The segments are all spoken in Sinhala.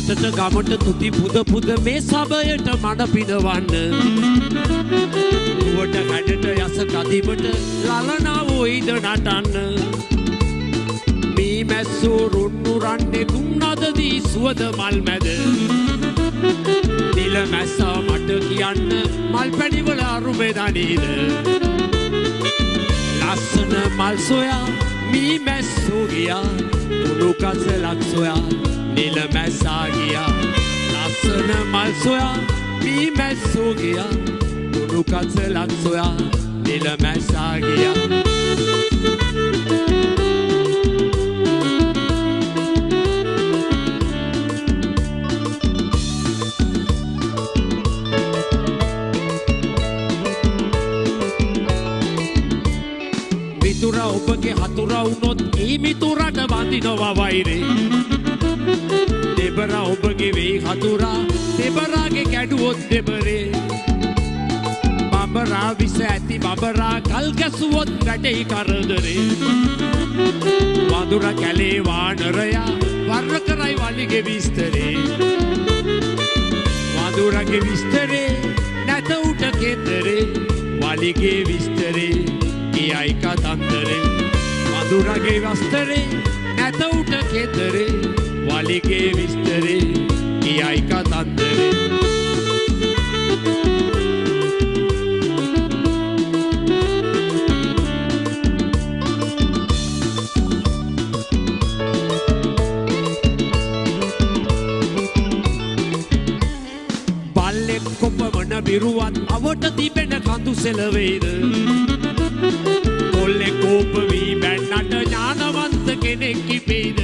රටට ගමට තුති පුද පුද මේ සබයට මඩ පිනවන්න ුවට හැඩට යස කදිමට ලලනාවෝයිද නටන්න. මී මැස්සෝ රුන්නු රන්නේ කුන්නදදී සුවද මල් මැද. නිල මැස්සා මට කියන්න මල් පැඩිවල අරුමෙදනීද ලස්සන මල් සොයා මී මැස්සෝ ගියා. උඩුකස ලක් සොයා නිල මැස්සා ගියා. ලස්සන මල් සොයා මී මැස්සෝ ගියා. උඩුකස ලක් සොයා නිල මැස්සා ගියා. මිතුර ඔබගේ හතුර වුණොත් ඒ මිතුරට බඳිනවා වෛරේ දෙබර ඔබගේ වෙයි හතුරා දෙබරාගේ කැඩුවොත් දෙබරේ බඹරා විස ඇති බබරා කල් ගැසුවොත් වැටෙයි කරදරේ වඳුර කැලේ වානරයා වර්ණ කරයි වලිගේ විස්තරේ වඳුරගේ විස්තරේ නැත උට කෙතරේ වලිගේ විස්තරේ. කියයි කතන්දරේ. වඳුරගේ වස්තරේ නැත උට කෙතරේ වලිගේ විස්තරේ කියයි කතන්දරේ. බල්ලෙක් කොපමණ බිරුවත් අවට තිබෙන කඳු සෙලවේද? කෙනෙක් කිපේද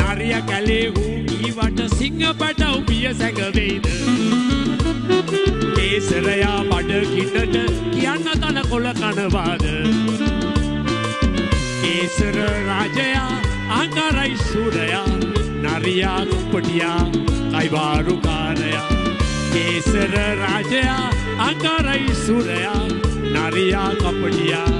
නරිය කැලේ හූ ඊවට සිංහ පැටව් පිය සැඟවේද? කේසරයා බඩගින්නට කියන්න තන කොළ කනවාද? කේසර රාජයා අංකරයි සුරයා නරියා කුපටියා කයිවාරුකාරයා. කේසර රාජයා අංකරයි සුරයා නරියා කපටියා